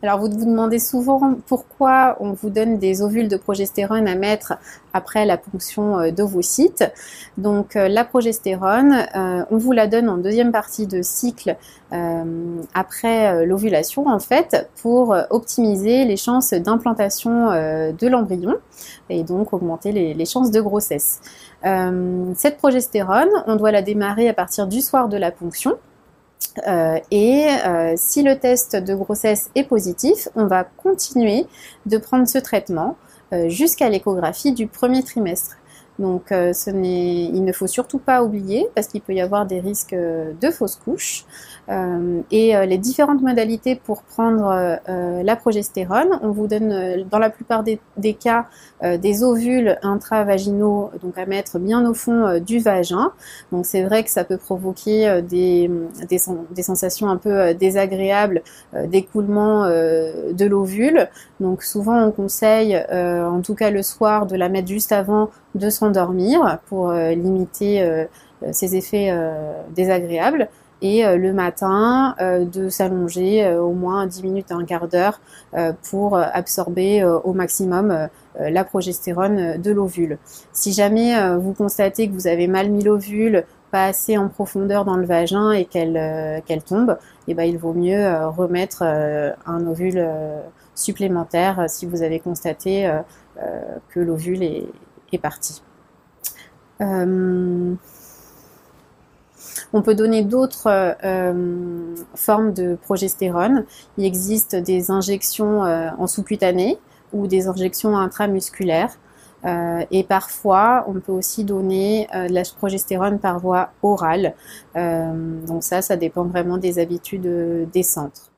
Alors vous vous demandez souvent pourquoi on vous donne des ovules de progestérone à mettre après la ponction euh, d'ovocytes. Donc euh, la progestérone, euh, on vous la donne en deuxième partie de cycle après l'ovulation en fait pour optimiser les chances d'implantation de l'embryon et donc augmenter les, les chances de grossesse. cette progestérone, on doit la démarrer à partir du soir de la ponction. Euh, et euh, si le test de grossesse est positif, on va continuer de prendre ce traitement euh, jusqu'à l'échographie du premier trimestre. Donc euh, ce il ne faut surtout pas oublier parce qu'il peut y avoir des risques euh, de fausses couches. Euh, et les différentes modalités pour prendre la progestérone, on vous donne dans la plupart des, cas des ovules intravaginaux, donc à mettre bien au fond du vagin. Donc c'est vrai que ça peut provoquer des, des, des sensations un peu désagréables d'écoulement de l'ovule. Donc souvent on conseille, en tout cas le soir, de la mettre juste avant de s'endormir pour euh, limiter euh, euh, ces effets désagréables et le matin de s'allonger au moins 10 minutes à un quart d'heure pour absorber au maximum la progestérone de l'ovule. Si jamais vous constatez que vous avez mal mis l'ovule, pas assez en profondeur dans le vagin et qu'elle qu'elle tombe, et eh ben, il vaut mieux remettre un ovule supplémentaire si vous avez constaté que l'ovule est, Euh, on peut donner d'autres euh, formes de progestérone. Il existe des injections euh, en sous-cutané ou des injections intramusculaires. et parfois, on peut aussi donner de la progestérone par voie orale. donc ça, ça dépend vraiment des habitudes des centres.